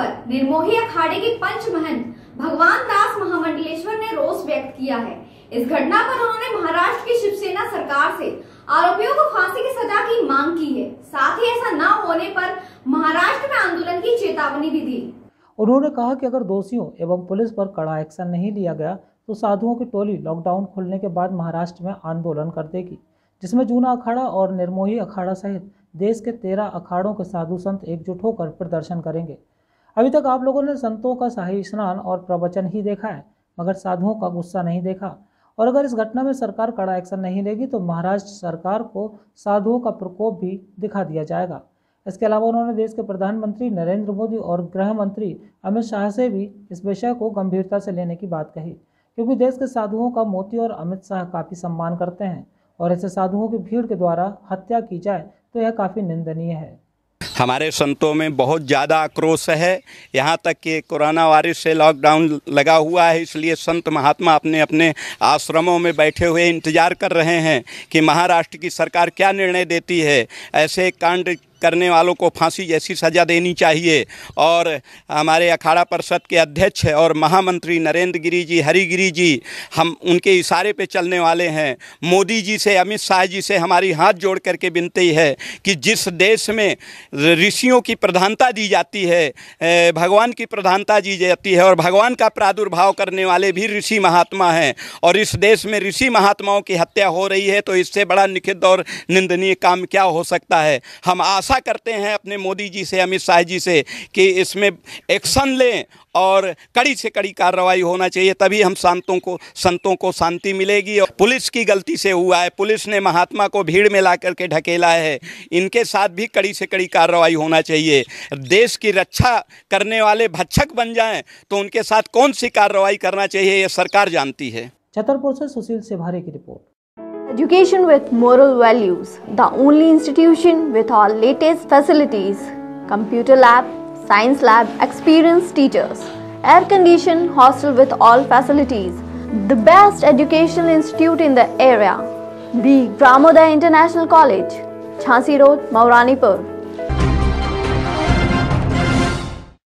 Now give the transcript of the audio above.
अखाड़े के पंच महंत भगवान दास महामंडलेश्वर ने रोष व्यक्त किया है। इस घटना पर उन्होंने महाराष्ट्र की शिवसेना सरकार से आरोपियों को फांसी की सजा की मांग की है। साथ ही ऐसा न होने पर महाराष्ट्र में आंदोलन की चेतावनी भी दी। उन्होंने कहा कि अगर दोषियों एवं पुलिस पर कड़ा एक्शन नहीं लिया गया तो साधुओं की टोली लॉकडाउन खुलने के बाद महाराष्ट्र में आंदोलन कर देगी, जिसमें जूना अखाड़ा और निर्मोही अखाड़ा सहित देश के तेरह अखाड़ों के साधु संत एकजुट होकर प्रदर्शन करेंगे। अभी तक आप लोगों ने संतों का शाही स्नान और प्रवचन ही देखा है, मगर साधुओं का गुस्सा नहीं देखा। और अगर इस घटना में सरकार कड़ा एक्शन नहीं लेगी तो महाराष्ट्र सरकार को साधुओं का प्रकोप भी दिखा दिया जाएगा। इसके अलावा उन्होंने देश के प्रधानमंत्री नरेंद्र मोदी और गृह मंत्री अमित शाह से भी इस विषय को गंभीरता से लेने की बात कही, क्योंकि देश के साधुओं का मोदी और अमित शाह काफ़ी सम्मान करते हैं, और ऐसे साधुओं की भीड़ के द्वारा हत्या की जाए तो यह काफ़ी निंदनीय है। हमारे संतों में बहुत ज़्यादा आक्रोश है। यहाँ तक कि कोरोना वायरस से लॉकडाउन लगा हुआ है, इसलिए संत महात्मा अपने अपने आश्रमों में बैठे हुए इंतज़ार कर रहे हैं कि महाराष्ट्र की सरकार क्या निर्णय देती है। ऐसे कांड करने वालों को फांसी जैसी सज़ा देनी चाहिए। और हमारे अखाड़ा परिषद के अध्यक्ष और महामंत्री नरेंद्र गिरी जी हरिगिरी जी, हम उनके इशारे पे चलने वाले हैं। मोदी जी से, अमित शाह जी से हमारी हाथ जोड़ करके विनती है कि जिस देश में ऋषियों की प्रधानता दी जाती है भगवान की प्रधानता दी जाती है और भगवान का प्रादुर्भाव करने वाले भी ऋषि महात्मा हैं। और इस देश में ऋषि महात्माओं की हत्या हो रही है तो इससे बड़ा निखित और निंदनीय काम क्या हो सकता है? हम आस आशा करते हैं अपने मोदी जी से, अमित शाह जी से, कि इसमें एक्शन लें और कड़ी से कड़ी कार्रवाई होना चाहिए, तभी हम संतों को संतों को शांति मिलेगी। और पुलिस की गलती से हुआ है। पुलिस ने महात्मा को भीड़ में ला करके ढकेला है। इनके साथ भी कड़ी से कड़ी कार्रवाई होना चाहिए। देश की रक्षा करने वाले भक्षक बन जाएँ तो उनके साथ कौन सी कार्रवाई करना चाहिए, ये सरकार जानती है। छतरपुर से सुशील सेभारे की report. Education with moral values. The only institution with all latest facilities. Computer lab, science lab, experienced teachers. Air conditioned hostel with all facilities. The best educational institute in the area. The Gramoda International College. Chansi Road, Mauranipur.